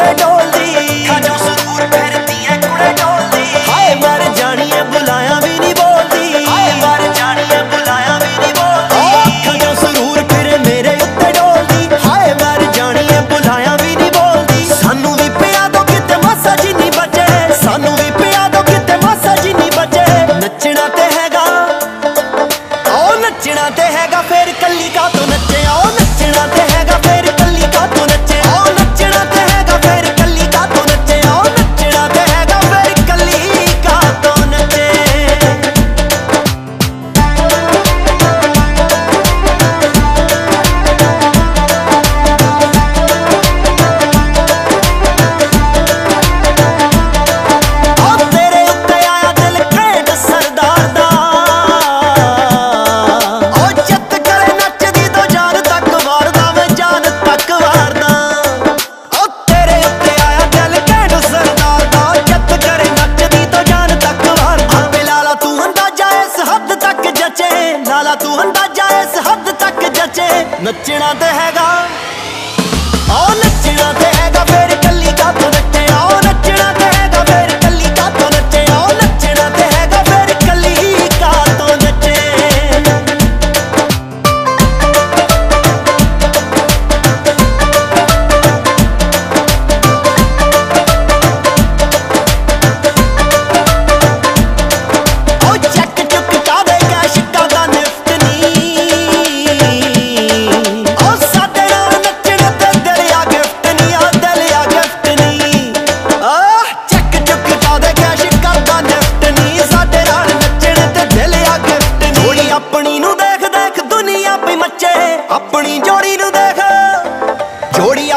I don't ਤੂੰ ਅੰਦਾਜ਼ਾ ਇਸ ਹੱਦ ਤੱਕ ਜਚੇ। ਨੱਚਣਾ ਤੇ ਹੈਗਾ। ਓ ਨੱਚਣਾ ਤੇ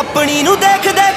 ਆਪਣੀ ਨੂੰ ਦੇਖਦੇ